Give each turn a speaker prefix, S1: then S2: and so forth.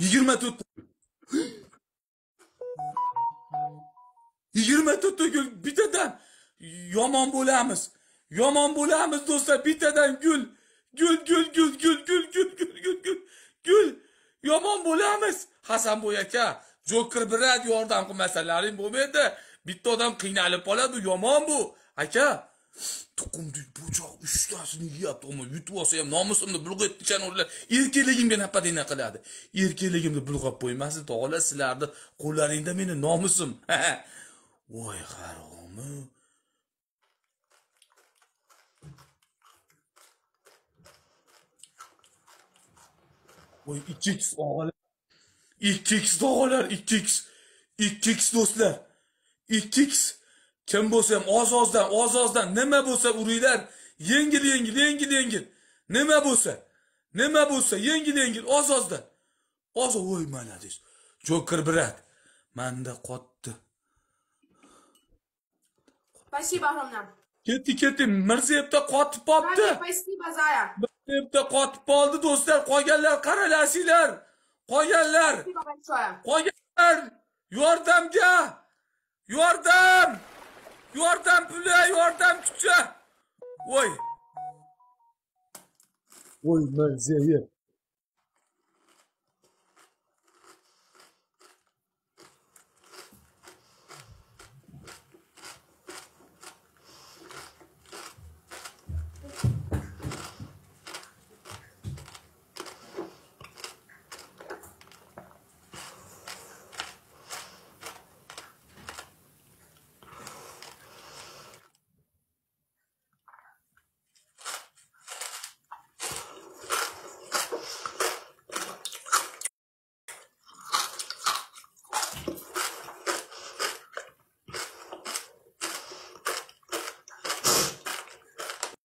S1: yigirma to'rtta yigirma to'rtta gul bittadan yomon bo'lamiz yomon bo'lamiz do'stlar bittadan gul gul gul gul gul gul gul gul gul gul gul yomon bo'lamiz hasanboy aka joker birat yordam qilmasalaring bo'lmaydi bitta odam qiynalib qoladi yomon bu aka tuqumni bo'choq uchtasini yeyapti ammo yutib olsa ham nomusimni bulg'ab ular erkakligimga napadina qiladi. Erkakligimni bulg'ab qo'ymasin tog'alar sizlarni qo'llaringda meni nomusim. Voy haromi voy ikki x og'alar ikki x tog'alar ikki x ikki x do'stlar. Ikki x kim bo'lsa ham oz ozdan oz ozdan nima bo'lsa uringlar yengil yengil yengil yengil nima bo'lsa nima bo'lsa yengil yengil oz ozdan oz voy молодец joker brat manda qotdi
S2: Спасибо огромное.
S1: ketdi ketdi mirzayevda qotib qolibdi
S2: Ваня, Спасибо, Зая.
S1: mirzayevda qotib qoldi do'stlar qolganlar qaralasizlar qolganlar
S2: Спасибо большое.
S1: qolganlar yordamga yordam yordam там что? Ой. Ой, мазея.